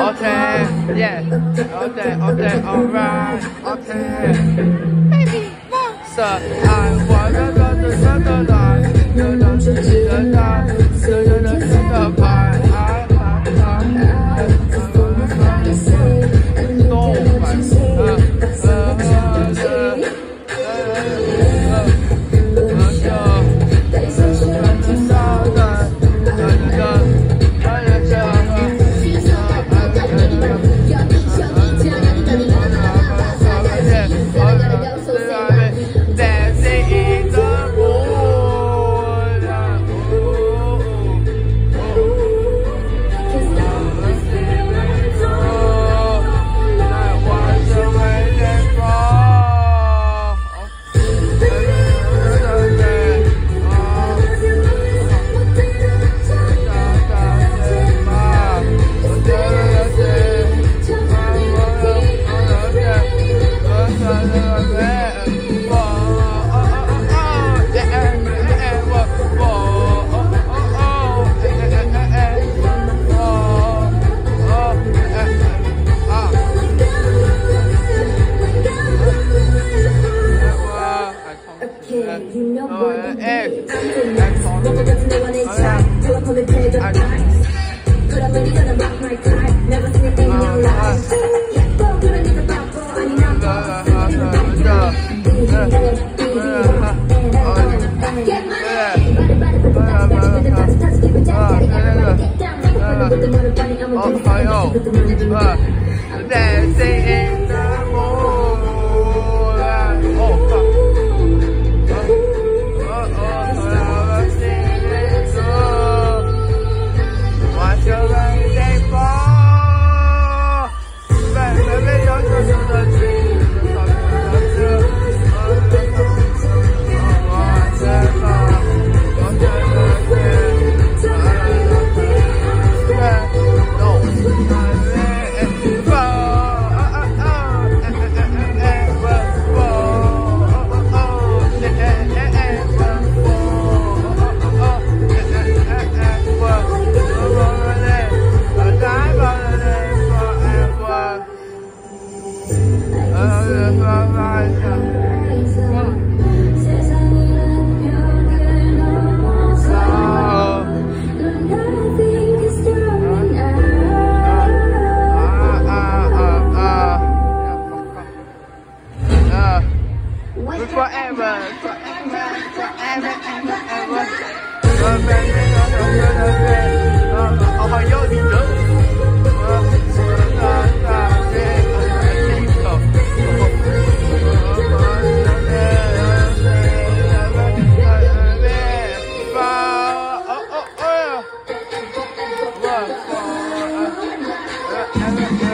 Okay, yeah. Okay, okay, alright. Okay. Baby, so I wanna go to Santa You know what uh, it is. I'm the next. 너가 같은 내 원해 try. 달라보면 pay the price. 그러면 이거는 rock my time. Never seen it in your life. 예뻐 그런 니가 바보 아니 난 바보. 내가 바보. 내가 바보. Get money. Oh, hi, oh. Uh, dancing. forever, forever, forever, ever, ever. forever. 哎。